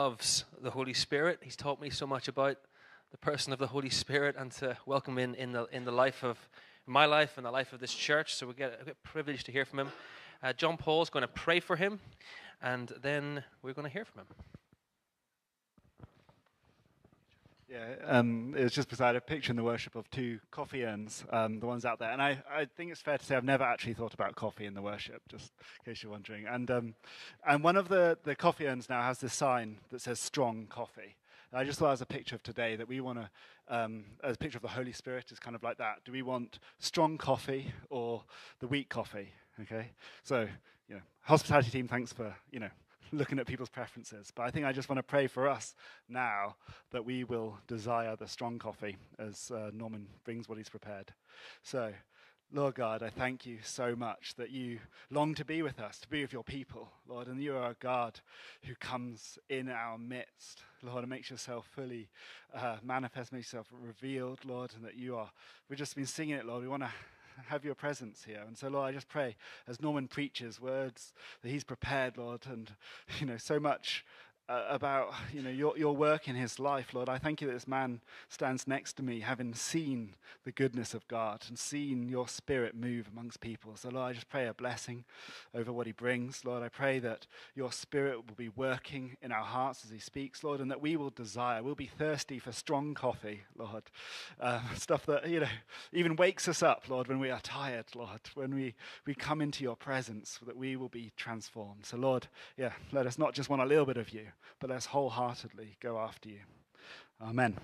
loves the Holy Spirit. He's taught me so much about the person of the Holy Spirit and to welcome in in the in the life of my life and the life of this church. So we get a privilege to hear from him. Uh, John Paul is going to pray for him, and then we're going to hear from him. Yeah, um, it was just beside a picture in the worship of two coffee urns, um, the ones out there. And I, I think it's fair to say I've never actually thought about coffee in the worship, just in case you're wondering. And, um, and one of the, the coffee urns now has this sign that says strong coffee. And I just thought as a picture of today that we want to, um, as a picture of the Holy Spirit is kind of like that. Do we want strong coffee or the weak coffee? Okay, so you know, hospitality team, thanks for you know looking at people's preferences. But I think I just want to pray for us now that we will desire the strong coffee as uh, Norman brings what he's prepared. So, Lord God, I thank you so much that you long to be with us, to be with your people, Lord, and you are a God who comes in our midst, Lord, and makes yourself fully uh, manifest, makes yourself revealed, Lord, and that you are. We've just been singing it, Lord. We want to have your presence here. And so, Lord, I just pray as Norman preaches words that he's prepared, Lord, and, you know, so much uh, about you know your, your work in his life lord. I thank you that this man stands next to me having seen the goodness of god and seen your spirit move amongst people. So lord i just pray a blessing over what he brings. Lord i pray that your spirit will be working in our hearts as he speaks lord and that we will desire we'll be thirsty for strong coffee lord. Uh, stuff that you know even wakes us up lord when we are tired lord when we we come into your presence that we will be transformed. So lord yeah let us not just want a little bit of you but let's wholeheartedly go after you. Amen.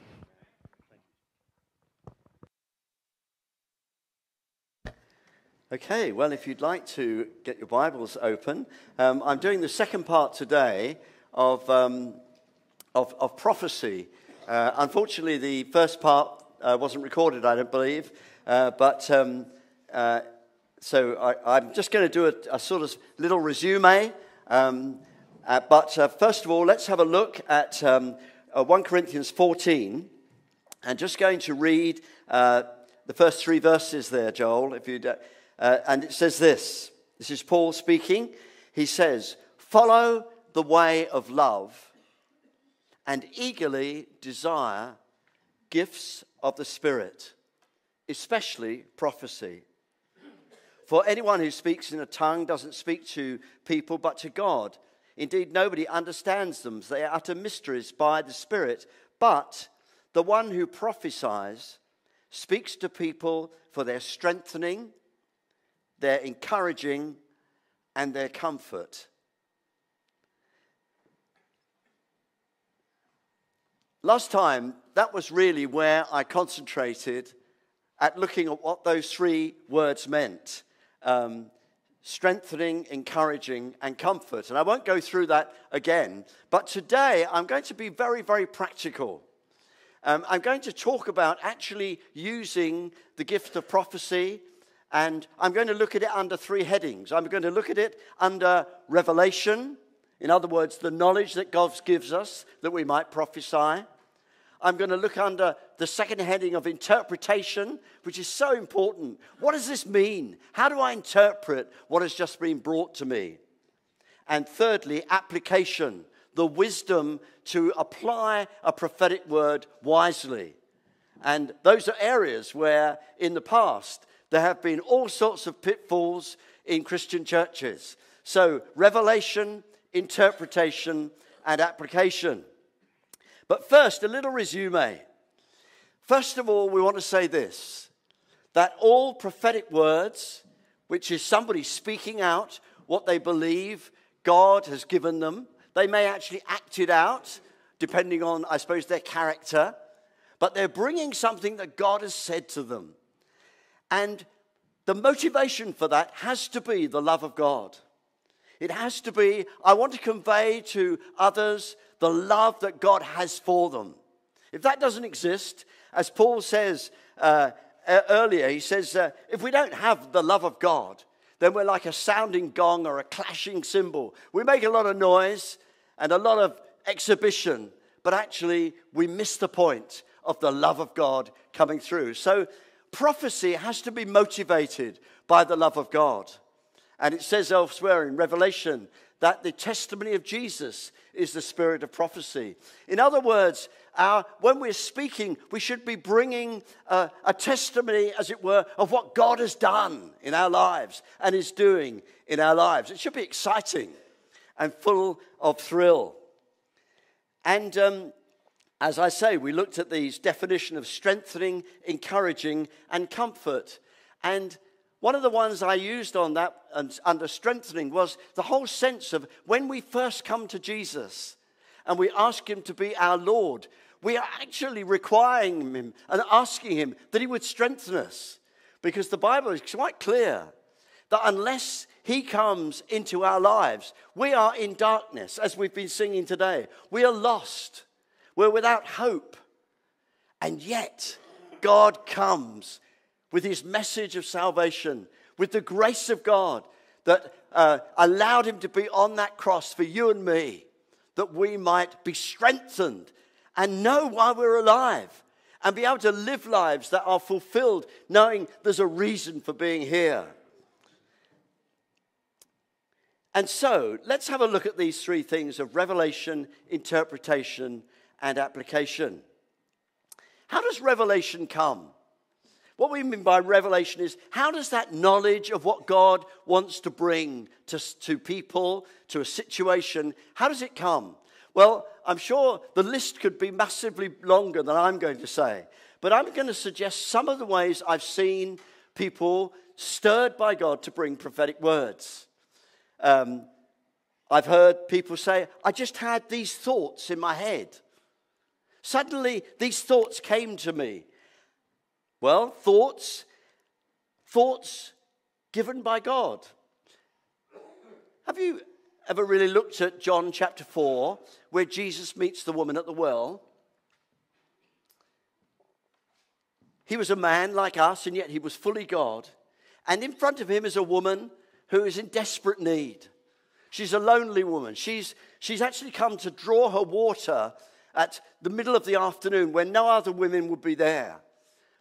Okay, well, if you'd like to get your Bibles open, um, I'm doing the second part today of, um, of, of, prophecy. Uh, unfortunately, the first part uh, wasn't recorded, I don't believe, uh, but um, uh, so I, am just going to do a, a, sort of little resume. Um, uh, but uh, first of all, let's have a look at um, uh, 1 Corinthians 14. And just going to read uh, the first three verses there, Joel. If you uh, and it says this. This is Paul speaking. He says, "Follow the way of love, and eagerly desire gifts of the Spirit, especially prophecy." For anyone who speaks in a tongue doesn't speak to people but to God. Indeed, nobody understands them. They are utter mysteries by the Spirit. But the one who prophesies speaks to people for their strengthening, their encouraging, and their comfort. Last time, that was really where I concentrated at looking at what those three words meant. Um, strengthening, encouraging, and comfort. And I won't go through that again, but today I'm going to be very, very practical. Um, I'm going to talk about actually using the gift of prophecy, and I'm going to look at it under three headings. I'm going to look at it under revelation, in other words, the knowledge that God gives us that we might prophesy. I'm going to look under the second heading of interpretation, which is so important. What does this mean? How do I interpret what has just been brought to me? And thirdly, application, the wisdom to apply a prophetic word wisely. And those are areas where in the past there have been all sorts of pitfalls in Christian churches. So, revelation, interpretation, and application. But first, a little resume. First of all, we want to say this that all prophetic words, which is somebody speaking out what they believe God has given them, they may actually act it out depending on, I suppose, their character, but they're bringing something that God has said to them. And the motivation for that has to be the love of God. It has to be, I want to convey to others the love that God has for them. If that doesn't exist, as Paul says uh, earlier, he says, uh, if we don't have the love of God, then we're like a sounding gong or a clashing cymbal. We make a lot of noise and a lot of exhibition, but actually we miss the point of the love of God coming through. So prophecy has to be motivated by the love of God. And it says elsewhere in Revelation that the testimony of Jesus is the spirit of prophecy. In other words, our, when we're speaking, we should be bringing a, a testimony, as it were, of what God has done in our lives and is doing in our lives. It should be exciting and full of thrill. And um, as I say, we looked at these definition of strengthening, encouraging, and comfort. And one of the ones I used on that and under strengthening was the whole sense of when we first come to Jesus and we ask Him to be our Lord, we are actually requiring Him and asking Him that He would strengthen us. Because the Bible is quite clear that unless He comes into our lives, we are in darkness, as we've been singing today. We are lost. We're without hope. And yet, God comes with his message of salvation, with the grace of God that uh, allowed him to be on that cross for you and me, that we might be strengthened and know why we're alive and be able to live lives that are fulfilled, knowing there's a reason for being here. And so, let's have a look at these three things of revelation, interpretation, and application. How does revelation come? What we mean by revelation is how does that knowledge of what God wants to bring to, to people, to a situation, how does it come? Well, I'm sure the list could be massively longer than I'm going to say, but I'm going to suggest some of the ways I've seen people stirred by God to bring prophetic words. Um, I've heard people say, I just had these thoughts in my head. Suddenly, these thoughts came to me. Well, thoughts, thoughts given by God. Have you ever really looked at John chapter 4, where Jesus meets the woman at the well? He was a man like us, and yet he was fully God. And in front of him is a woman who is in desperate need. She's a lonely woman. She's, she's actually come to draw her water at the middle of the afternoon when no other women would be there.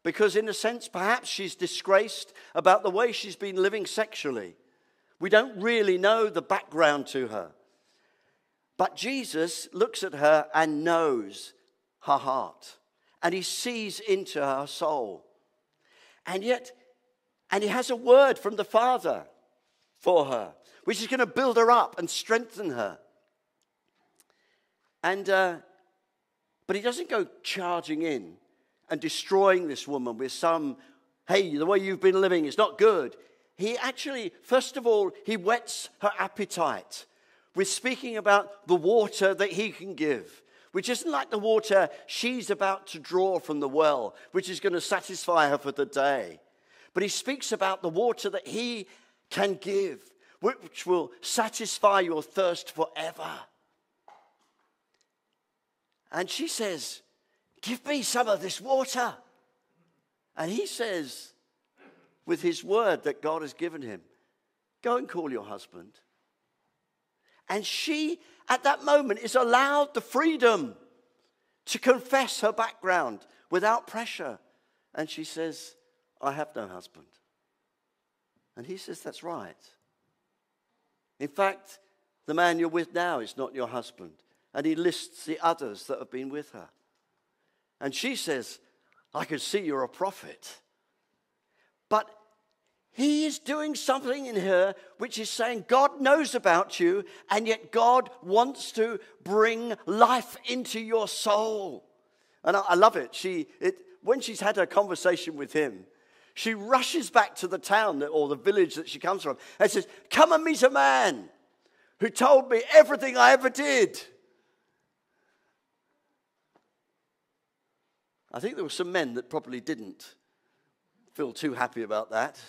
Because, in a sense, perhaps she's disgraced about the way she's been living sexually. We don't really know the background to her. But Jesus looks at her and knows her heart, and he sees into her soul. And yet, and he has a word from the Father for her, which is going to build her up and strengthen her. And uh, but he doesn't go charging in and destroying this woman with some, hey, the way you've been living is not good. He actually, first of all, he whets her appetite with speaking about the water that he can give, which isn't like the water she's about to draw from the well, which is going to satisfy her for the day. But he speaks about the water that he can give, which will satisfy your thirst forever. And she says, Give me some of this water. And he says, with his word that God has given him, Go and call your husband. And she, at that moment, is allowed the freedom to confess her background without pressure. And she says, I have no husband. And he says, That's right. In fact, the man you're with now is not your husband and he lists the others that have been with her. And she says, I can see you're a prophet. But he is doing something in her which is saying, God knows about you, and yet God wants to bring life into your soul. And I, I love it. She, it. When she's had her conversation with him, she rushes back to the town or the village that she comes from and says, Come and meet a man who told me everything I ever did. I think there were some men that probably didn't feel too happy about that.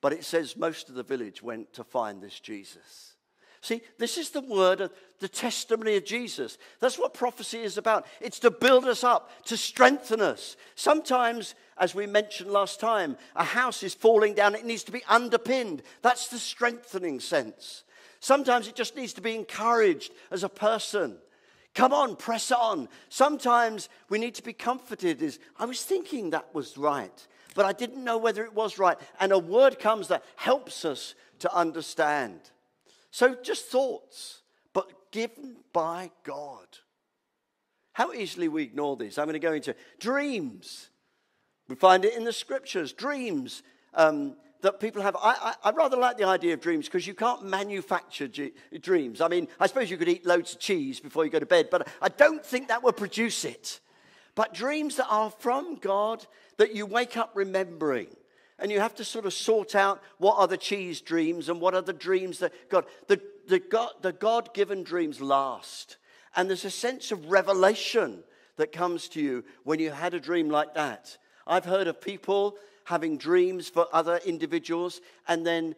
But it says most of the village went to find this Jesus. See, this is the word of the testimony of Jesus. That's what prophecy is about. It's to build us up, to strengthen us. Sometimes, as we mentioned last time, a house is falling down, it needs to be underpinned. That's the strengthening sense. Sometimes it just needs to be encouraged as a person. Come on, press on. Sometimes we need to be comforted. Is I was thinking that was right, but I didn't know whether it was right. And a word comes that helps us to understand. So just thoughts, but given by God. How easily we ignore these. I'm going to go into dreams. We find it in the scriptures. Dreams um, that people have. I, I, I, rather like the idea of dreams because you can't manufacture dreams. I mean, I suppose you could eat loads of cheese before you go to bed, but I don't think that would produce it. But dreams that are from God that you wake up remembering. And you have to sort of sort out what are the cheese dreams and what are the dreams that God, the, the God, the God given dreams last. And there's a sense of revelation that comes to you when you had a dream like that. I've heard of people having dreams for other individuals and then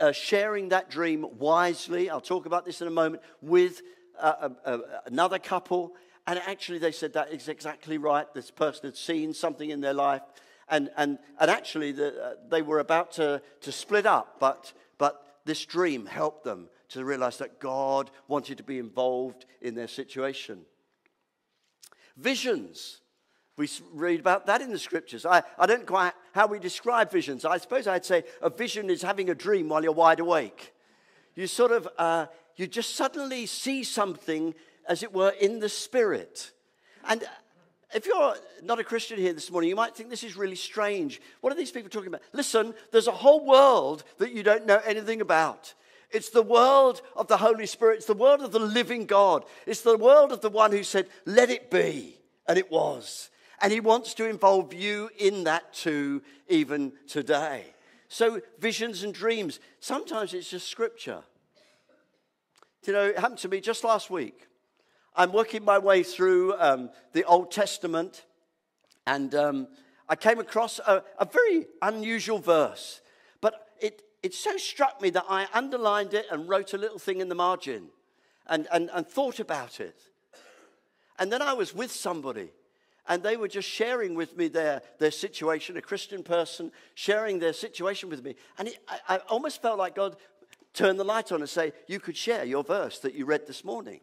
uh, sharing that dream wisely. I'll talk about this in a moment with uh, uh, another couple. And actually, they said that is exactly right. This person had seen something in their life. And, and, and actually, the, uh, they were about to, to split up, but, but this dream helped them to realize that God wanted to be involved in their situation. Visions. We read about that in the scriptures. I, I don't quite how we describe visions. I suppose I'd say a vision is having a dream while you're wide awake. You sort of, uh, you just suddenly see something, as it were, in the spirit. And if you're not a Christian here this morning, you might think this is really strange. What are these people talking about? Listen, there's a whole world that you don't know anything about. It's the world of the Holy Spirit. It's the world of the living God. It's the world of the one who said, Let it be. And it was. And he wants to involve you in that too, even today. So, visions and dreams, sometimes it's just scripture. You know, it happened to me just last week. I'm working my way through um, the Old Testament, and um, I came across a, a very unusual verse. But it, it so struck me that I underlined it and wrote a little thing in the margin and, and, and thought about it. And then I was with somebody and they were just sharing with me their, their situation, a Christian person sharing their situation with me. And it, I, I almost felt like God turned the light on and say, You could share your verse that you read this morning.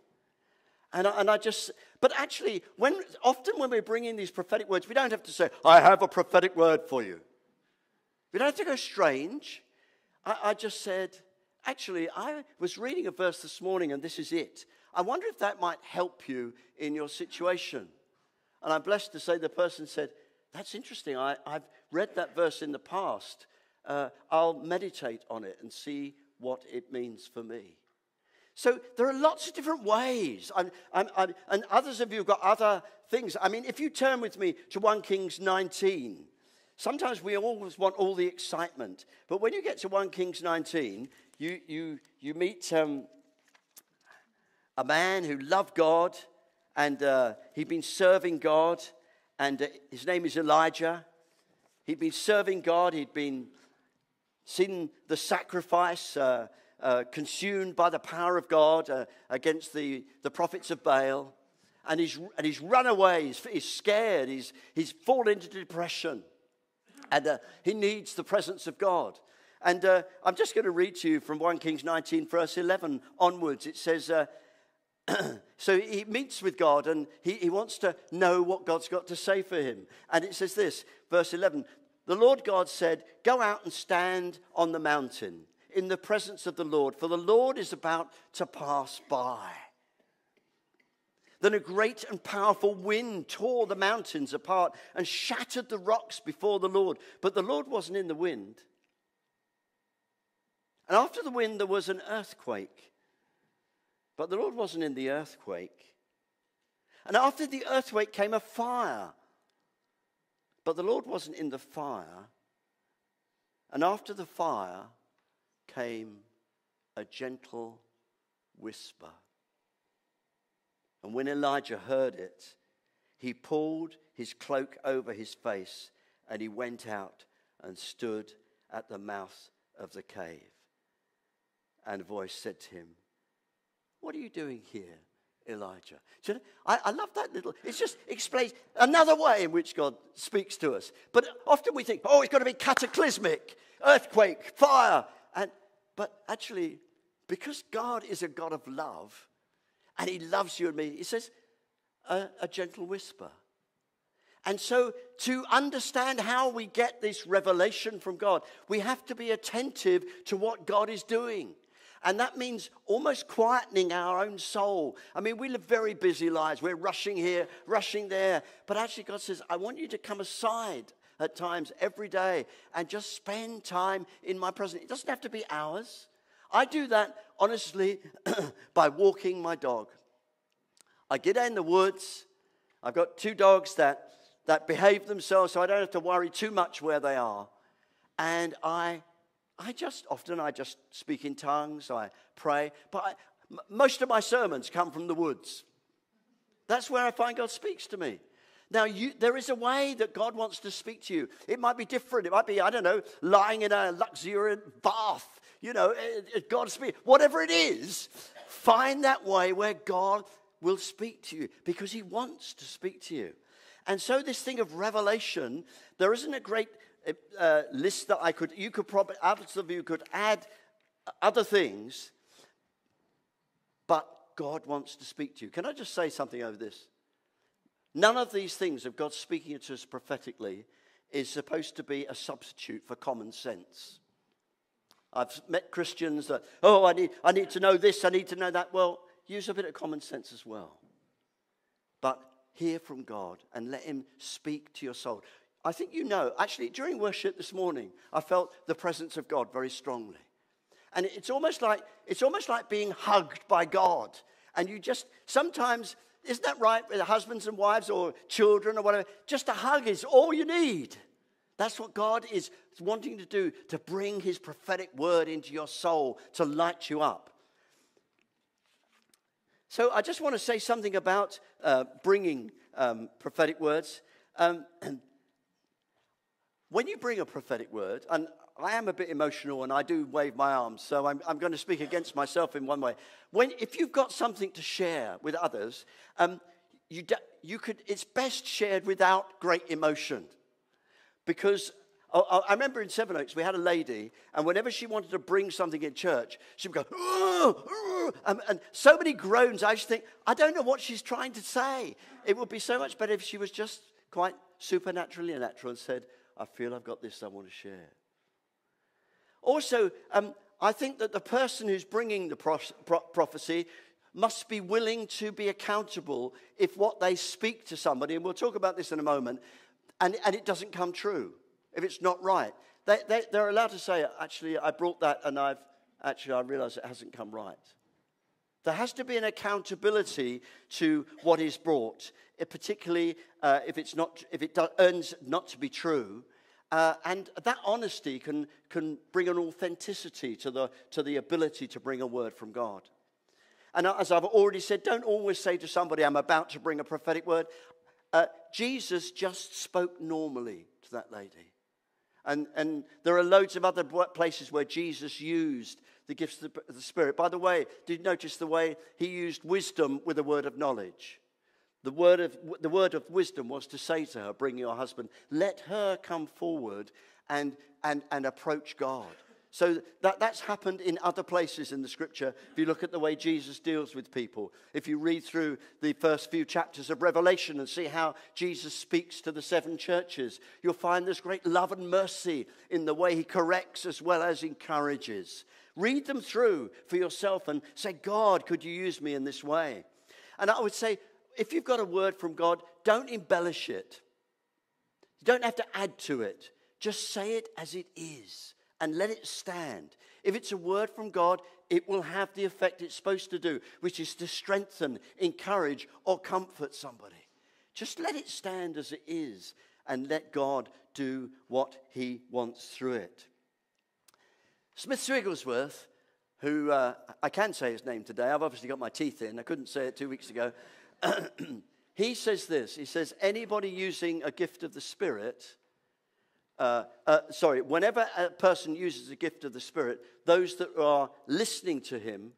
And I, and I just, but actually, when, often when we bring in these prophetic words, we don't have to say, I have a prophetic word for you. We don't have to go strange. I, I just said, actually, I was reading a verse this morning and this is it. I wonder if that might help you in your situation. And I'm blessed to say the person said, That's interesting. I, have read that verse in the past. Uh, I'll meditate on it and see what it means for me. So there are lots of different ways. I'm, I'm, I'm, and others of you have got other things. I mean, if you turn with me to 1 Kings 19, sometimes we always want all the excitement. But when you get to 1 Kings 19, you, you, you meet um, a man who loved God and uh, he'd been serving God, and uh, his name is Elijah. He'd been serving God, he'd been seen the sacrifice uh, uh consumed by the power of God uh, against the, the prophets of Baal. And he's, and he's run away, he's, he's scared, he's, he's fallen into depression. And uh, he needs the presence of God. And I'm just going to read to you from 1 Kings 19, verse 11 onwards. It says, so he meets with God and he, he wants to know what God's got to say for him. And it says this, verse 11 The Lord God said, Go out and stand on the mountain in the presence of the Lord, for the Lord is about to pass by. Then a great and powerful wind tore the mountains apart and shattered the rocks before the Lord. But the Lord wasn't in the wind. And after the wind, there was an earthquake. But the Lord wasn't in the earthquake. And after the earthquake came a fire. But the Lord wasn't in the fire. And after the fire came a gentle whisper. And when Elijah heard it, he pulled his cloak over his face and he went out and stood at the mouth of the cave. And a voice said to him, what are you doing here, Elijah? You know, I, I love that little, it just explains another way in which God speaks to us. But often we think, oh, it's got to be cataclysmic, earthquake, fire. And, but actually, because God is a God of love, and He loves you and me, He says, a, a gentle whisper. And so, to understand how we get this revelation from God, we have to be attentive to what God is doing. And that means almost quietening our own soul. I mean, we live very busy lives. We're rushing here, rushing there. But actually, God says, I want you to come aside at times every day and just spend time in my presence. It doesn't have to be hours. I do that honestly by walking my dog. I get out in the woods. I've got two dogs that, that behave themselves, so I don't have to worry too much where they are. And I, I just, often I just speak in tongues, I pray. But I, m- most of my sermons come from the woods. That's where I find God speaks to me. Now, you, there is a way that God wants to speak to you. It might be different. It might be, I don't know, lying in a luxuriant bath. You know, eh, eh, God speak. Whatever it is, find that way where God will speak to you because He wants to speak to you. And so, this thing of revelation, there isn't a great uh, list that I could, you could probably, others of you could add other things, but God wants to speak to you. Can I just say something over this? None of these things of God speaking to us prophetically is supposed to be a substitute for common sense. I've met Christians that, oh, I need, I need to know this, I need to know that. Well, use a bit of common sense as well. But hear from God and let Him speak to your soul. I think you know, actually, during worship this morning, I felt the presence of God very strongly. And it's almost like, it's almost like being hugged by God. And you just, sometimes isn't that right with husbands and wives or children or whatever? Just a hug is all you need. That's what God is wanting to do to bring his prophetic word into your soul to light you up. So I just want to say something about uh, bringing um, prophetic words. Um, when you bring a prophetic word, and I am a bit emotional and I do wave my arms, so I'm, I'm going to speak against myself in one way. When, if you've got something to share with others, um, you, you could, it's best shared without great emotion. Because I, I remember in Sevenoaks, we had a lady, and whenever she wanted to bring something in church, she would go, and, and so many groans. I just think, I don't know what she's trying to say. It would be so much better if she was just quite supernaturally natural and said, I feel I've got this I want to share. Also, um, I think that the person who's bringing the pro- pro- prophecy must be willing to be accountable if what they speak to somebody, and we'll talk about this in a moment, and, and it doesn't come true, if it's not right. They, they, they're allowed to say, actually, I brought that and I've actually, I realize it hasn't come right. There has to be an accountability to what is brought, particularly uh, if, it's not, if it earns not to be true. Uh, and that honesty can, can bring an authenticity to the, to the ability to bring a word from God. And as I've already said, don't always say to somebody, I'm about to bring a prophetic word. Uh, Jesus just spoke normally to that lady. And, and there are loads of other places where Jesus used the gifts of the Spirit. By the way, did you notice the way he used wisdom with a word of knowledge? The word, of, the word of wisdom was to say to her, Bring your husband. Let her come forward and, and, and approach God. So that, that's happened in other places in the scripture. If you look at the way Jesus deals with people, if you read through the first few chapters of Revelation and see how Jesus speaks to the seven churches, you'll find there's great love and mercy in the way he corrects as well as encourages. Read them through for yourself and say, God, could you use me in this way? And I would say, if you've got a word from God, don't embellish it. You don't have to add to it. Just say it as it is and let it stand. If it's a word from God, it will have the effect it's supposed to do, which is to strengthen, encourage, or comfort somebody. Just let it stand as it is and let God do what he wants through it. Smith Wigglesworth, who uh, I can say his name today, I've obviously got my teeth in, I couldn't say it two weeks ago. he says this he says, anybody using a gift of the Spirit, uh, uh, sorry, whenever a person uses a gift of the Spirit, those that are listening to him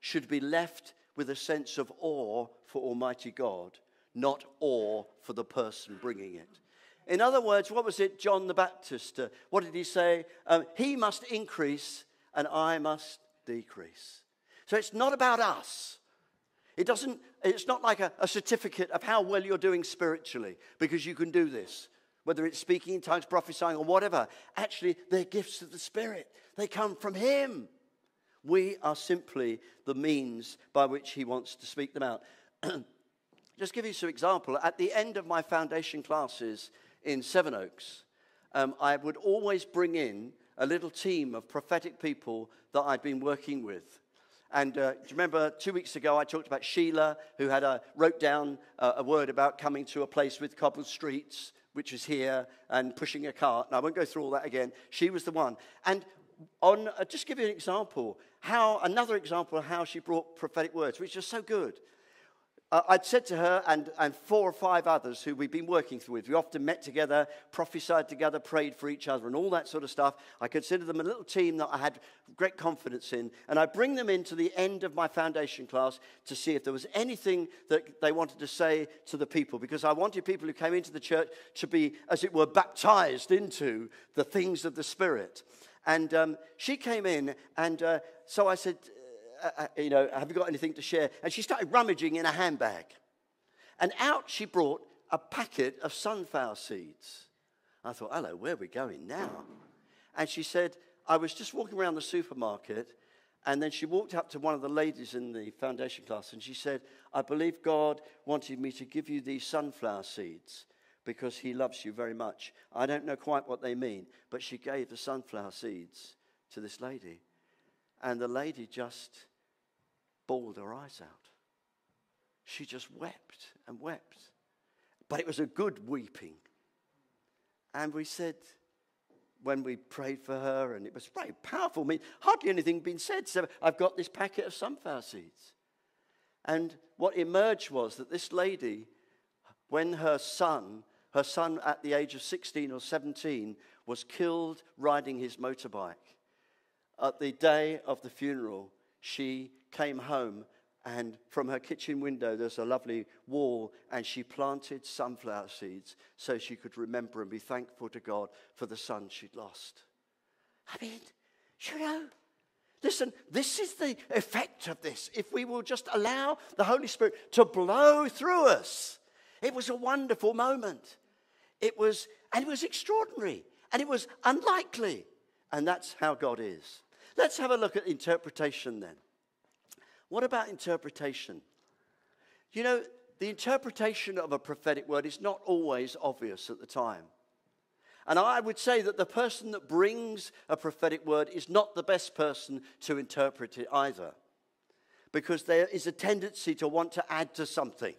should be left with a sense of awe for Almighty God, not awe for the person bringing it. In other words, what was it, John the Baptist? Uh, what did he say? Um, he must increase and I must decrease. So it's not about us. It doesn't, it's not like a, a certificate of how well you're doing spiritually because you can do this, whether it's speaking in tongues, prophesying, or whatever. Actually, they're gifts of the Spirit, they come from Him. We are simply the means by which He wants to speak them out. Just give you some example. At the end of my foundation classes in Sevenoaks, um, I would always bring in a little team of prophetic people that I'd been working with. And uh, do you remember two weeks ago I talked about Sheila, who had a, wrote down a, a word about coming to a place with cobbled streets, which is here, and pushing a cart. And I won't go through all that again. She was the one. And on, uh, just give you an example, how another example of how she brought prophetic words, which are so good uh, I'd said to her and, and four or five others who we've been working with, we often met together, prophesied together, prayed for each other, and all that sort of stuff. I consider them a little team that I had great confidence in. And I bring them into the end of my foundation class to see if there was anything that they wanted to say to the people, because I wanted people who came into the church to be, as it were, baptized into the things of the Spirit. And um, she came in, and uh, so I said, uh, uh, you know, have you got anything to share? And she started rummaging in a handbag. And out she brought a packet of sunflower seeds. I thought, hello, where are we going now? And she said, I was just walking around the supermarket, and then she walked up to one of the ladies in the foundation class, and she said, I believe God wanted me to give you these sunflower seeds because he loves you very much. I don't know quite what they mean, but she gave the sunflower seeds to this lady. And the lady just bawled her eyes out. She just wept and wept. But it was a good weeping. And we said, when we prayed for her, and it was very powerful. I mean, hardly anything been said. So I've got this packet of sunflower seeds. And what emerged was that this lady, when her son, her son at the age of 16 or 17, was killed riding his motorbike, at the day of the funeral, she came home and from her kitchen window there's a lovely wall and she planted sunflower seeds so she could remember and be thankful to God for the son she'd lost. I mean, you know, listen, this is the effect of this. If we will just allow the Holy Spirit to blow through us, it was a wonderful moment. It was, and it was extraordinary, and it was unlikely. And that's how God is. Let's have a look at interpretation then. What about interpretation? You know, the interpretation of a prophetic word is not always obvious at the time. And I would say that the person that brings a prophetic word is not the best person to interpret it either. Because there is a tendency to want to add to something.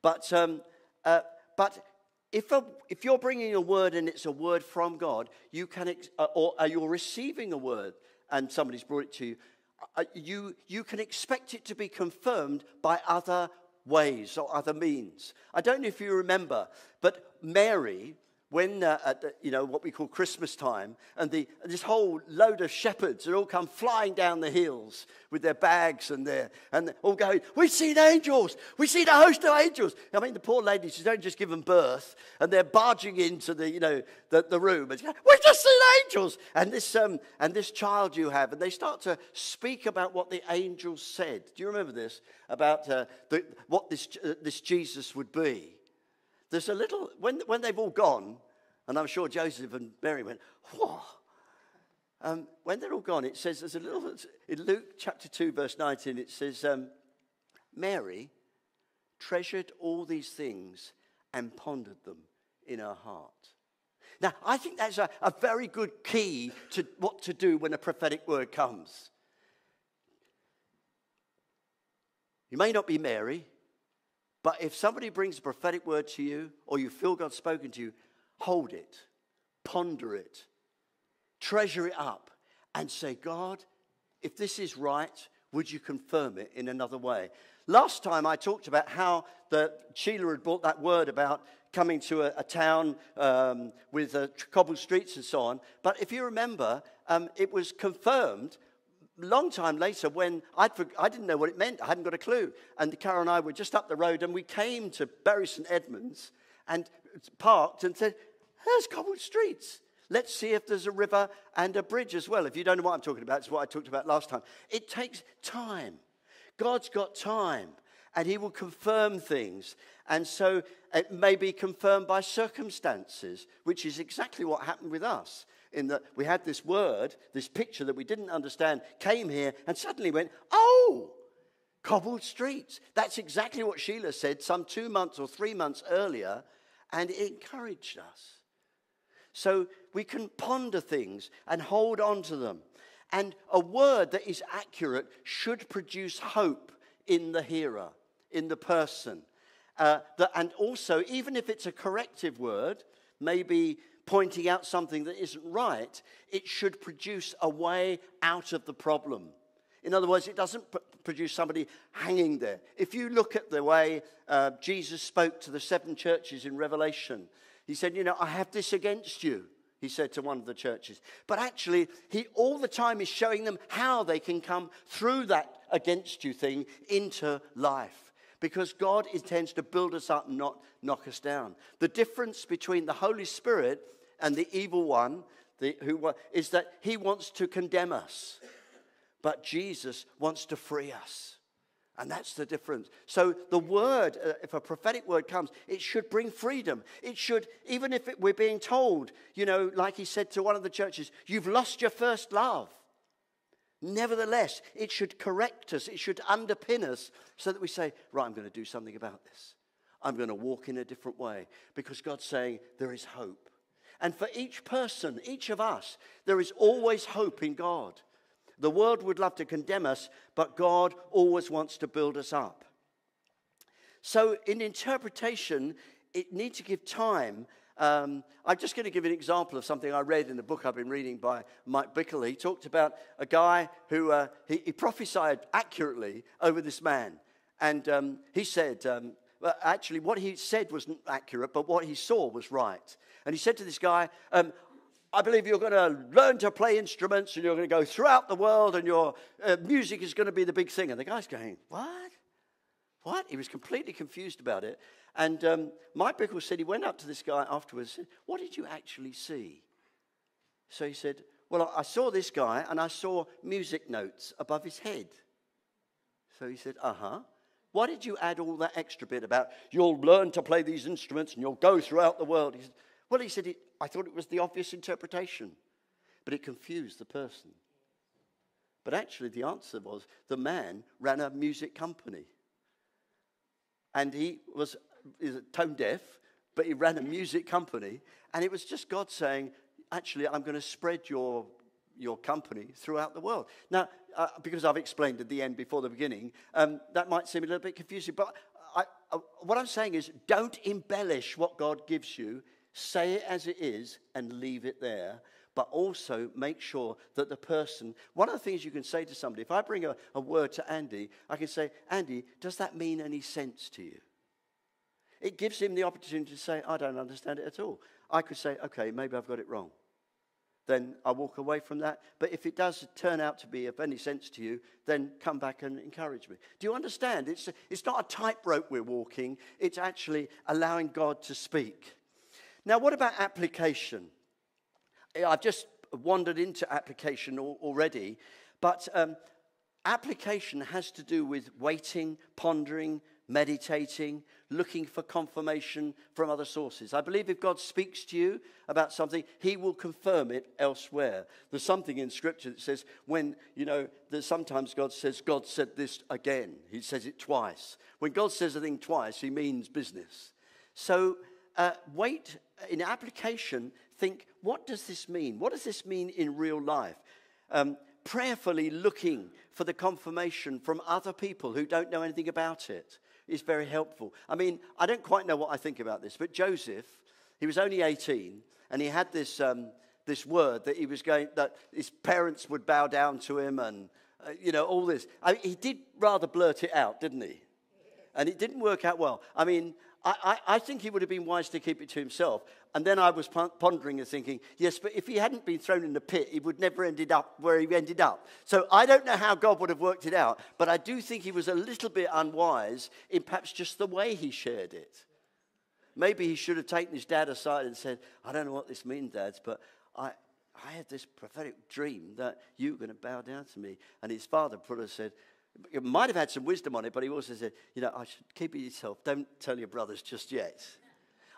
But, um, uh, but if, a, if you're bringing a word and it's a word from God, you can, ex- uh, or uh, you're receiving a word and somebody's brought it to you, Uh, you, you can expect it to be confirmed by other ways or other means. I don't know if you remember, but Mary when uh, at you know what we call Christmas time, and the, this whole load of shepherds are all come flying down the hills with their bags and their and all going, "We've seen angels! We've seen a host of angels!" I mean, the poor ladies who don't just give them birth, and they're barging into the you know the, the room and "We've just seen angels!" And this um and this child you have, and they start to speak about what the angels said. Do you remember this about uh, the, what this uh, this Jesus would be? There's a little, when, when they've all gone, and I'm sure Joseph and Mary went, whoa. Um, when they're all gone, it says, there's a little, in Luke chapter 2, verse 19, it says, um, Mary treasured all these things and pondered them in her heart. Now, I think that's a, a very good key to what to do when a prophetic word comes. You may not be Mary, but if somebody brings a prophetic word to you or you feel God's spoken to you, hold it, ponder it, treasure it up, and say, God, if this is right, would you confirm it in another way? Last time I talked about how the Sheila had brought that word about coming to a, a town um, with uh, cobbled streets and so on. But if you remember, um, it was confirmed long time later when I'd, I didn't know what it meant. I hadn't got a clue. And Carol and I were just up the road and we came to Bury St Edmunds and parked and said, there's cobbled streets. Let's see if there's a river and a bridge as well. If you don't know what I'm talking about, it's what I talked about last time. It takes time. God's got time and he will confirm things. And so it may be confirmed by circumstances, which is exactly what happened with us. In that we had this word, this picture that we didn't understand, came here and suddenly went, oh, cobbled streets. That's exactly what Sheila said some two months or three months earlier, and it encouraged us. So we can ponder things and hold on to them. And a word that is accurate should produce hope in the hearer, in the person. Uh, that, and also, even if it's a corrective word, maybe pointing out something that isn't right, it should produce a way out of the problem. In other words, it doesn't produce somebody hanging there. If you look at the way uh, Jesus spoke to the seven churches in Revelation, he said, You know, I have this against you, he said to one of the churches. But actually, he all the time is showing them how they can come through that against you thing into life. Because God intends to build us up, not knock us down. The difference between the Holy Spirit and the evil one the, who, is that he wants to condemn us, but Jesus wants to free us. And that's the difference. So, the word, uh, if a prophetic word comes, it should bring freedom. It should, even if it, we're being told, you know, like he said to one of the churches, you've lost your first love. Nevertheless, it should correct us, it should underpin us so that we say, right, I'm going to do something about this. I'm going to walk in a different way because God's saying there is hope. And for each person, each of us, there is always hope in God. The world would love to condemn us, but God always wants to build us up. So, in interpretation, it needs to give time. Um, I'm just going to give an example of something I read in the book I've been reading by Mike Bickle. He talked about a guy who uh, he, he, prophesied accurately over this man. And um, he said, um, well, actually, what he said wasn't accurate, but what he saw was right. And he said to this guy, um, I believe you're going to learn to play instruments and you're going to go throughout the world and your uh, music is going to be the big thing. And the guy's going, What? What? He was completely confused about it. And um, Mike Bickle said he went up to this guy afterwards and said, What did you actually see? So he said, Well, I saw this guy and I saw music notes above his head. So he said, Uh huh. Why did you add all that extra bit about you'll learn to play these instruments and you'll go throughout the world? He said, Well, he said, I thought it was the obvious interpretation, but it confused the person. But actually, the answer was the man ran a music company. And he was tone deaf, but he ran a music company. And it was just God saying, actually, I'm going to spread your, your company throughout the world. Now, uh, because I've explained at the end before the beginning, um, that might seem a little bit confusing. But I, what I'm saying is, don't embellish what God gives you say it as it is and leave it there, but also make sure that the person, one of the things you can say to somebody, if I bring a, a word to Andy, I can say, Andy, does that mean any sense to you? It gives him the opportunity to say, I don't understand it at all. I could say, okay, maybe I've got it wrong. Then I walk away from that. But if it does turn out to be of any sense to you, then come back and encourage me. Do you understand? It's, it's not a tightrope we're walking, it's actually allowing God to speak. Now, what about application? I've just wandered into application already, but um, application has to do with waiting, pondering, meditating, looking for confirmation from other sources. I believe if God speaks to you about something, He will confirm it elsewhere. There's something in Scripture that says, when, you know, there's sometimes God says, God said this again. He says it twice. When God says a thing twice, He means business. So, uh, wait in application, think, what does this mean? What does this mean in real life? Um, prayerfully looking for the confirmation from other people who don't know anything about it is very helpful. I mean, I don't quite know what I think about this, but Joseph, he was only 18, and he had this, um, this word that he was going, that his parents would bow down to him, and, uh, you know, all this. I, he did rather blurt it out, didn't he? And it didn't work out well. I mean, I, I, think he would have been wise to keep it to himself. And then I was pondering and thinking, yes, but if he hadn't been thrown in the pit, he would never ended up where he ended up. So I don't know how God would have worked it out, but I do think he was a little bit unwise in perhaps just the way he shared it. Maybe he should have taken his dad aside and said, I don't know what this means, dads, but I, I had this prophetic dream that you were going to bow down to me. And his father probably said, you might have had some wisdom on it, but he also said, you know, I should keep it yourself. Don't tell your brothers just yet.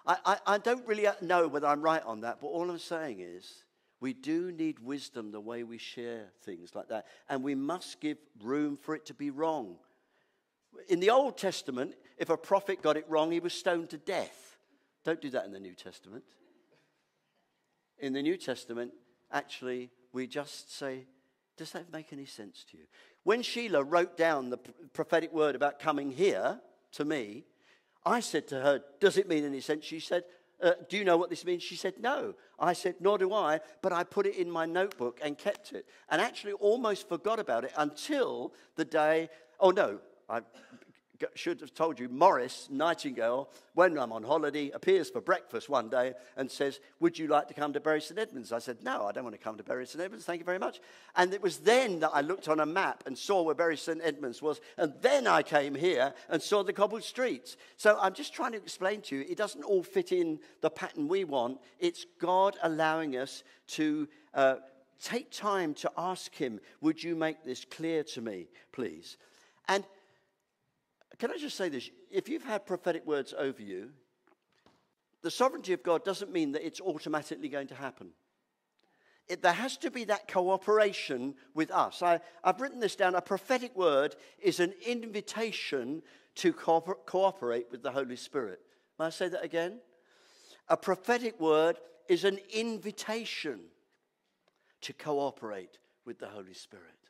I, I, I don't really know whether I'm right on that, but all I'm saying is We do need wisdom the way we share things like that. And we must give room for it to be wrong. In the Old Testament, if a prophet got it wrong, he was stoned to death. Don't do that in the New Testament. In the New Testament, actually, we just say, Does that make any sense to you? When Sheila wrote down the prophetic word about coming here to me, I said to her, Does it mean any sense? She said, uh, Do you know what this means? She said, No. I said, Nor do I, but I put it in my notebook and kept it. And actually almost forgot about it until the day, oh no, I should have told you, Morris Nightingale, when I'm on holiday, appears for breakfast one day and says, Would you like to come to Bury St Edmunds? I said, No, I don't want to come to Bury St Edmunds. Thank you very much. And it was then that I looked on a map and saw where Bury St Edmunds was. And then I came here and saw the cobbled streets. So I'm just trying to explain to you, it doesn't all fit in the pattern we want. It's God allowing us to. Uh, take time to ask Him, Would you make this clear to me, please? And can I just say this? If you've had prophetic words over you, the sovereignty of God doesn't mean that it's automatically going to happen. It, there has to be that cooperation with us. I, have written this down. A prophetic word is an invitation to cooper, cooperate with the Holy Spirit. May I say that again? A prophetic word is an invitation to cooperate with the Holy Spirit.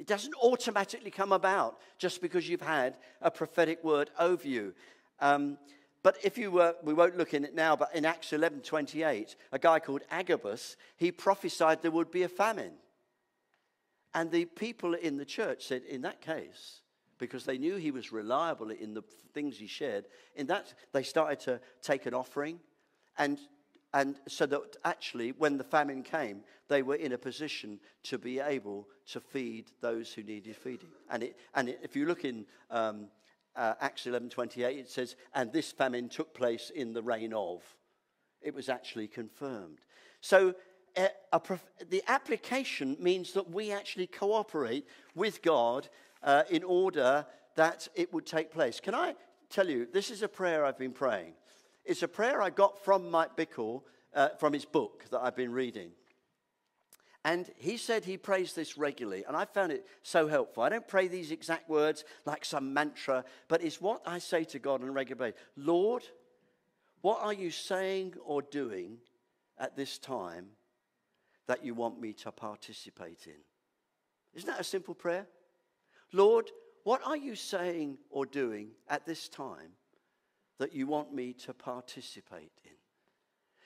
It doesn't automatically come about just because you've had a prophetic word over you. Um, but if you were, we won't look in it now, but in Acts 11 28, a guy called Agabus, he prophesied there would be a famine. And the people in the church said, in that case, because they knew he was reliable in the things he shared, in that they started to take an offering and and so that actually, when the famine came, they were in a position to be able to feed those who needed feeding. And, it, and it, if you look in um, uh, Acts 11:28, it says, "And this famine took place in the reign of." It was actually confirmed. So uh, prof- the application means that we actually cooperate with God uh, in order that it would take place. Can I tell you, this is a prayer I've been praying. It's a prayer I got from Mike Bickle uh, from his book that I've been reading. And he said he prays this regularly, and I found it so helpful. I don't pray these exact words like some mantra, but it's what I say to God on a regular basis Lord, what are you saying or doing at this time that you want me to participate in? Isn't that a simple prayer? Lord, what are you saying or doing at this time that you want me to participate in.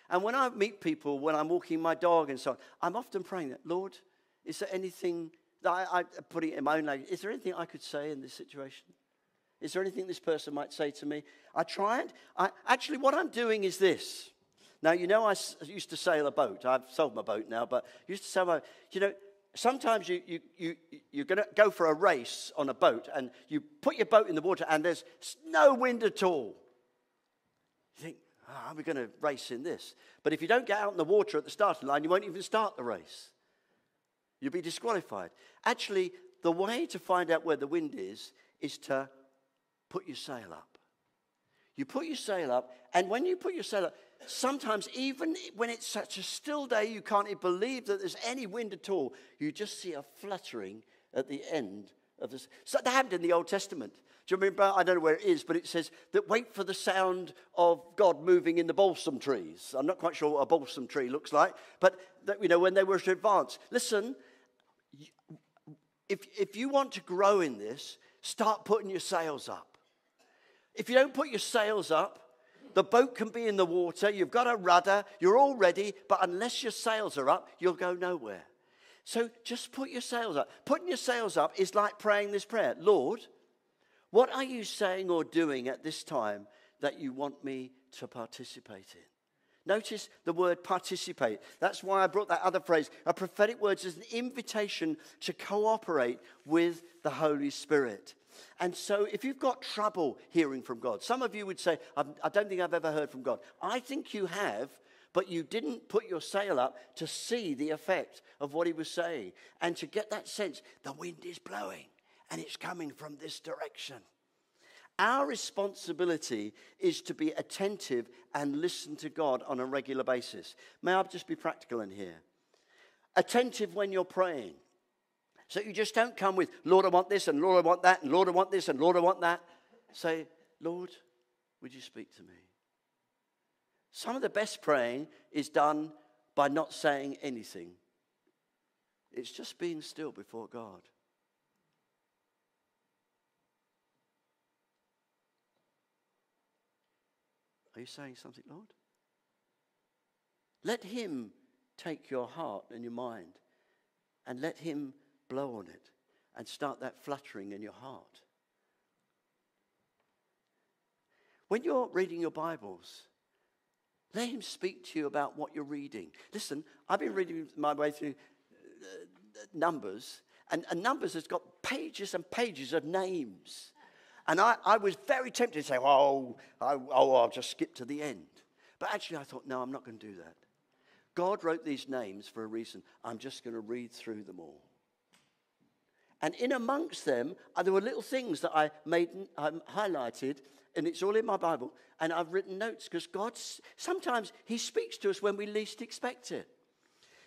And when I meet people, when I'm walking my dog and so on, I'm often praying that, Lord, is there anything that I, I put it in my own language, is there anything I could say in this situation? Is there anything this person might say to me? I try it. I, actually, what I'm doing is this. Now, you know, I used to sail a boat. I've sold my boat now, but used to sail my You know, sometimes you, you, you, you're going to go for a race on a boat and you put your boat in the water and there's no wind at all. You think, oh, how are we going to race in this? But if you don't get out in the water at the starting line, you won't even start the race. You'll be disqualified. Actually, the way to find out where the wind is is to put your sail up. You put your sail up, and when you put your sail up, sometimes even when it's such a still day, you can't believe that there's any wind at all. You just see a fluttering at the end of this. So that happened in the Old Testament. Do you remember? I don't know where it is, but it says that wait for the sound of God moving in the balsam trees. I'm not quite sure what a balsam tree looks like, but that, you know when they were to advance. Listen, if if you want to grow in this, start putting your sails up. If you don't put your sails up, the boat can be in the water. You've got a rudder. You're all ready, but unless your sails are up, you'll go nowhere. So just put your sails up. Putting your sails up is like praying this prayer Lord, what are you saying or doing at this time that you want me to participate in? Notice the word participate. That's why I brought that other phrase. A prophetic word is an invitation to cooperate with the Holy Spirit. And so, if you've got trouble hearing from God, some of you would say, I don't think I've ever heard from God. I think you have, but you didn't put your sail up to see the effect of what he was saying and to get that sense the wind is blowing and it's coming from this direction. Our responsibility is to be attentive and listen to God on a regular basis. May I just be practical in here? Attentive when you're praying. So you just don't come with, Lord, I want this, and Lord, I want that, and Lord, I want this, and Lord, I want that. Say, Lord, would you speak to me? Some of the best praying is done by not saying anything, it's just being still before God. Are you saying something, Lord? Let Him take your heart and your mind and let Him blow on it and start that fluttering in your heart. When you're reading your Bibles, let Him speak to you about what you're reading. Listen, I've been reading my way through uh, Numbers, and, and Numbers has got pages and pages of names. And I, I was very tempted to say, oh, I, oh, I'll just skip to the end. But actually, I thought, no, I'm not going to do that. God wrote these names for a reason. I'm just going to read through them all. And in amongst them, uh, there were little things that I made, um, highlighted, and it's all in my Bible. And I've written notes because God, sometimes He speaks to us when we least expect it.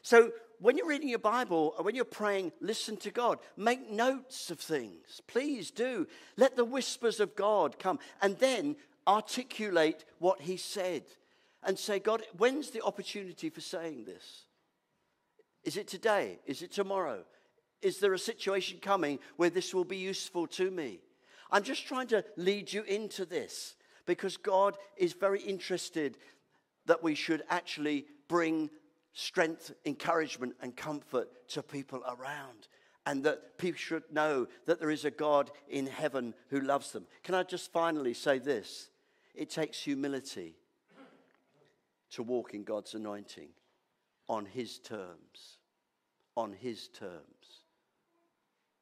So when you're reading your Bible or when you're praying, listen to God. Make notes of things. Please do. Let the whispers of God come and then articulate what He said and say, God, when's the opportunity for saying this? Is it today? Is it tomorrow? Is there a situation coming where this will be useful to me? I'm just trying to lead you into this because God is very interested that we should actually bring strength, encouragement, and comfort to people around. And that people should know that there is a God in heaven who loves them. Can I just finally say this? It takes humility to walk in God's anointing on His terms. On His terms.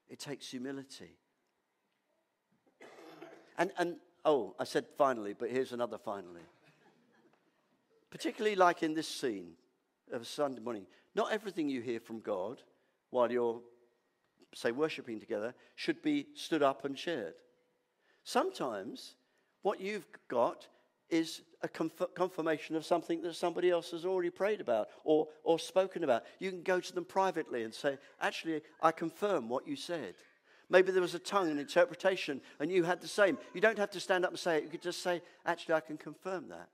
It takes humility. And, and oh, I said finally, but here's another finally. Particularly like in this scene of a Sunday morning. Not everything you hear from God while you're, say, worshiping together should be stood up and shared. Sometimes what you've got is a confirmation of something that somebody else has already prayed about or, or spoken about. You can go to them privately and say, Actually, I confirm what you said. Maybe there was a tongue and interpretation and you had the same. You don't have to stand up and say it. You could just say, Actually, I can confirm that.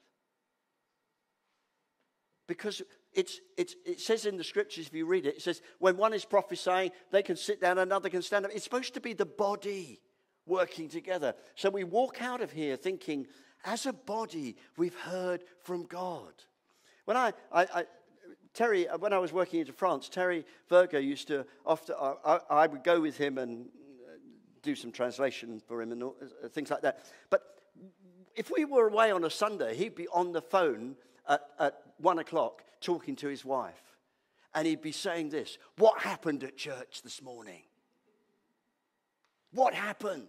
Because it's, it's, it says in the scriptures, if you read it, it says, when one is prophesying, they can sit down, another can stand up. It's supposed to be the body working together. So we walk out of here thinking, as a body, we've heard from God. When I, I, I Terry, when I was working into France, Terry Virgo used to often, I, I, would go with him and uh, do some translation for him and uh, things like that. But if we were away on a Sunday, he'd be on the phone at, at one o'clock talking to his wife. And he'd be saying this What happened at church this morning? What happened?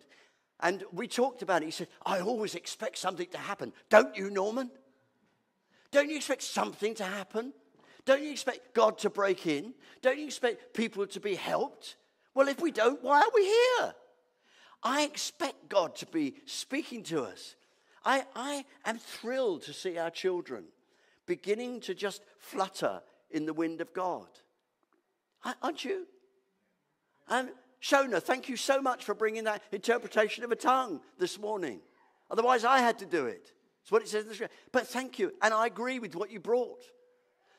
And we talked about it. He said, I always expect something to happen. Don't you, Norman? Don't you expect something to happen? Don't you expect God to break in? Don't you expect people to be helped? Well, if we don't, why are we here? I expect God to be speaking to us. I, I am thrilled to see our children beginning to just flutter in the wind of God. Aren't you? And Shona, thank you so much for bringing that interpretation of a tongue this morning. Otherwise, I had to do it. That's what it says in the scripture. But thank you. And I agree with what you brought.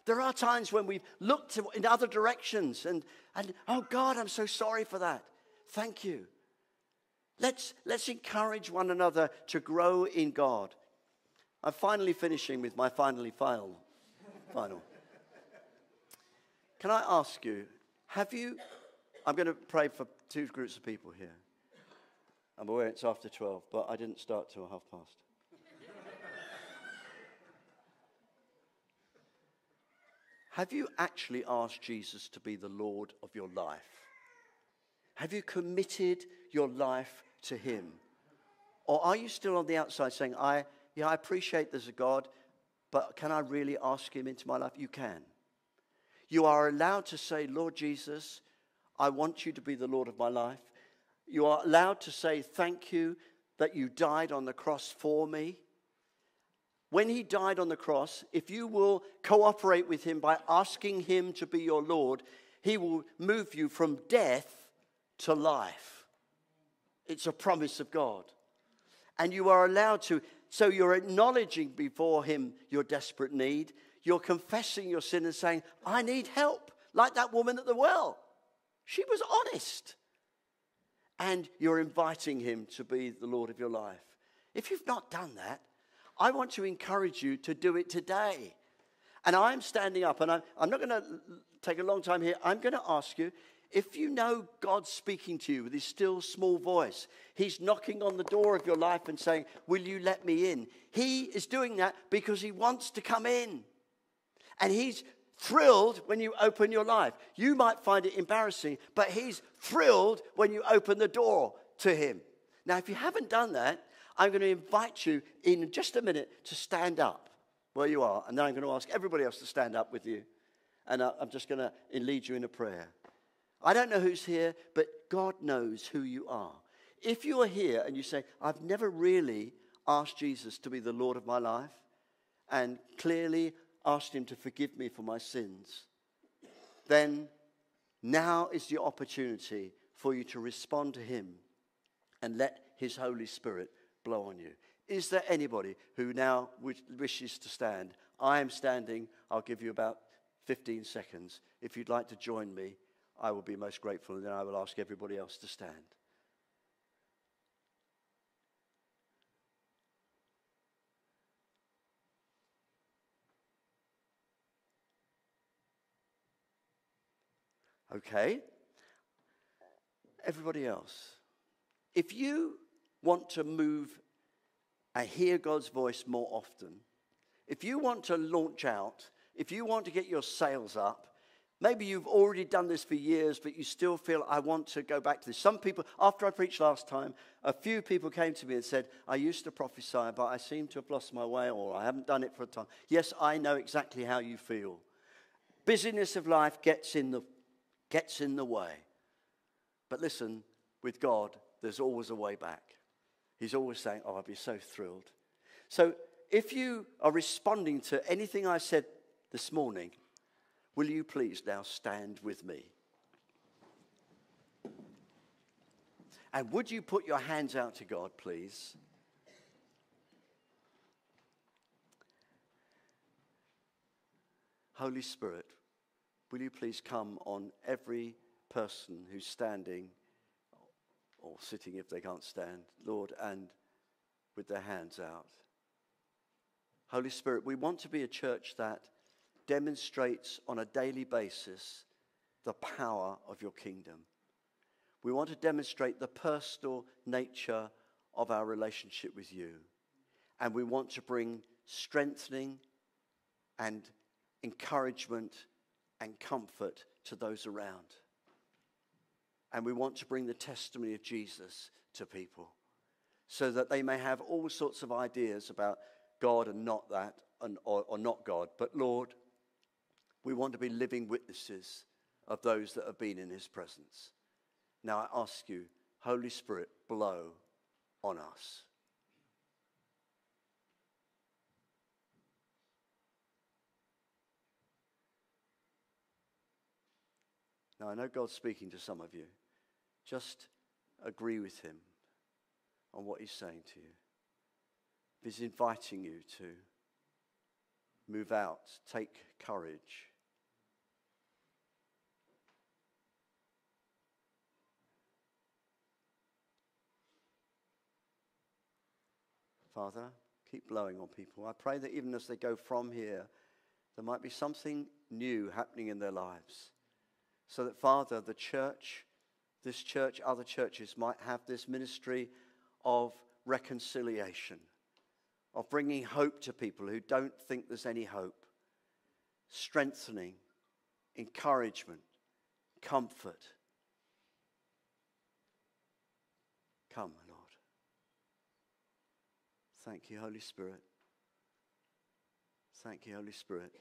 There are times when we've looked in other directions and, and oh God, I'm so sorry for that. Thank you. Let's, let's encourage one another to grow in God. I'm finally finishing with my finally final. Final. Can I ask you, have you? I'm going to pray for two groups of people here. I'm aware it's after 12, but I didn't start till half past. Have you actually asked Jesus to be the Lord of your life? Have you committed your life to Him? Or are you still on the outside saying, I yeah, I appreciate there's a God, but can I really ask Him into my life? You can. You are allowed to say, Lord Jesus, I want you to be the Lord of my life. You are allowed to say, Thank you that you died on the cross for me. When he died on the cross, if you will cooperate with him by asking him to be your Lord, he will move you from death to life. It's a promise of God. And you are allowed to. So you're acknowledging before him your desperate need. You're confessing your sin and saying, I need help, like that woman at the well. She was honest. And you're inviting him to be the Lord of your life. If you've not done that, I want to encourage you to do it today. And I'm standing up, and I'm, I'm not going to take a long time here. I'm going to ask you if you know God speaking to you with his still small voice, he's knocking on the door of your life and saying, Will you let me in? He is doing that because he wants to come in. And he's thrilled when you open your life. You might find it embarrassing, but he's thrilled when you open the door to him. Now, if you haven't done that, I'm going to invite you in just a minute to stand up where you are, and then I'm going to ask everybody else to stand up with you. And uh, I'm just going to lead you in a prayer. I don't know who's here, but God knows who you are. If you are here and you say, I've never really asked Jesus to be the Lord of my life, and clearly asked Him to forgive me for my sins, then now is the opportunity for you to respond to Him and let His Holy Spirit blow on you. Is there anybody who now wishes to stand? I am standing. I'll give you about 15 seconds. If you'd like to join me, I will be most grateful, and then I will ask everybody else to stand. Okay? Everybody else. If you want to move and hear God's voice more often, if you want to launch out, if you want to get your sails up, maybe you've already done this for years, but you still feel, I want to go back to this. Some people, after I preached last time, a few people came to me and said, I used to prophesy, but I seem to have lost my way, or I haven't done it for a time. Yes, I know exactly how you feel. Busyness of life gets in the gets in the way. But listen, with God, there's always a way back. He's always saying, Oh, I'd be so thrilled. So if you are responding to anything I said this morning, will you please now stand with me? And would you put your hands out to God, please? Holy Spirit, will you please come on every person who's standing or sitting if they can't stand, Lord, and with their hands out. Holy Spirit, we want to be a church that demonstrates on a daily basis the power of your kingdom. We want to demonstrate the personal nature of our relationship with you. And we want to bring strengthening and encouragement and comfort to those around. And we want to bring the testimony of Jesus to people so that they may have all sorts of ideas about God and not that, and, or, or not God. But Lord, we want to be living witnesses of those that have been in his presence. Now I ask you, Holy Spirit, blow on us. Now, I know God's speaking to some of you. Just agree with Him on what He's saying to you. He's inviting you to move out, take courage. Father, keep blowing on people. I pray that even as they go from here, there might be something new happening in their lives. So that, Father, the church, this church, other churches might have this ministry of reconciliation, of bringing hope to people who don't think there's any hope, strengthening, encouragement, comfort. Come. Thank you, Holy Spirit. Thank you, Holy Spirit.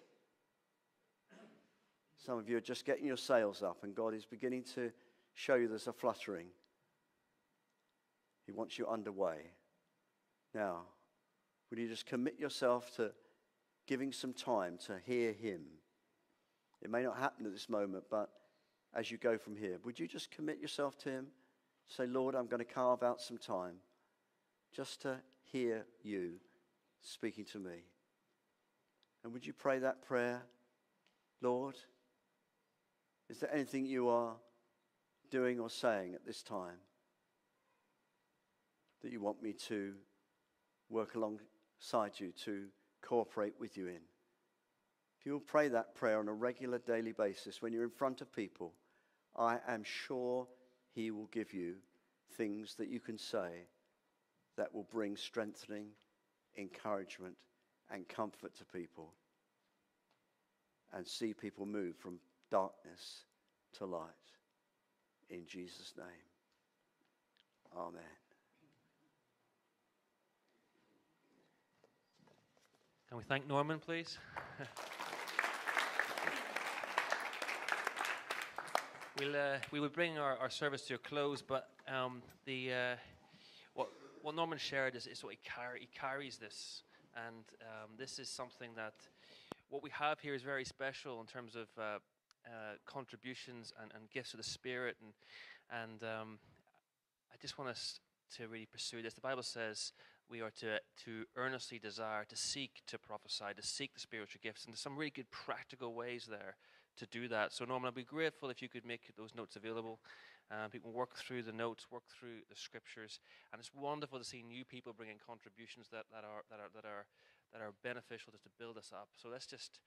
Some of you are just getting your sails up, and God is beginning to show you there's a fluttering. He wants you underway. Now, will you just commit yourself to giving some time to hear Him? It may not happen at this moment, but as you go from here, would you just commit yourself to Him? Say, Lord, I'm going to carve out some time just to hear you speaking to me. And would you pray that prayer? Lord, is there anything you are doing or saying at this time that you want me to work alongside you, to cooperate with you in? If you'll pray that prayer on a regular daily basis when you're in front of people, I am sure He will give you things that you can say that will bring strengthening, encouragement, and comfort to people and see people move from darkness to light. In Jesus' name. Amen. Can we thank Norman, please? we'll, uh, we will bring our, our service to a close, but um, the, uh, what, what Norman shared is, is what he, car- he carries this. And um, this is something that what we have here is very special in terms of uh, uh, contributions and, and, gifts of the Spirit. And, and um, I just want us to really pursue this. The Bible says we are to, to earnestly desire, to seek to prophesy, to seek the spiritual gifts. And there's some really good practical ways there to do that. So, Norman, I'd be grateful if you could make those notes available. Um, people work through the notes, work through the scriptures, and it's wonderful to see new people bringing contributions that, that are that are that are that are beneficial just to build us up. So let's just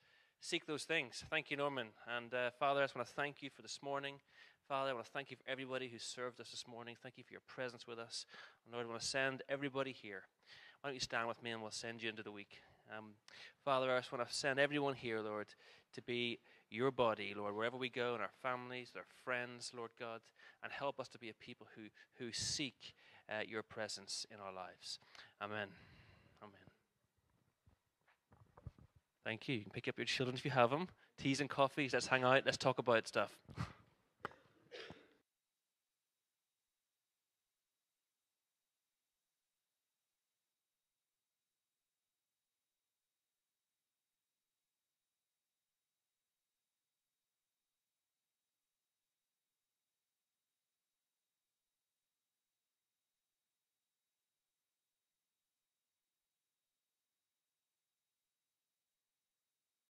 seek those things. Thank you, Norman. And uh, Father, I just want to thank you for this morning. Father, I want to thank you for everybody who served us this morning. Thank you for your presence with us. And Lord, I want to send everybody here. Why don't you stand with me and we'll send you into the week. Um, Father, I just want to send everyone here, Lord, to be your body, Lord, wherever we go, in our families, our friends, Lord God, and help us to be a people who, who seek uh, your presence in our lives. Amen. Amen. Thank you. You can pick up your children if you have them. Teas and coffees. Let's hang out. Let's talk about stuff.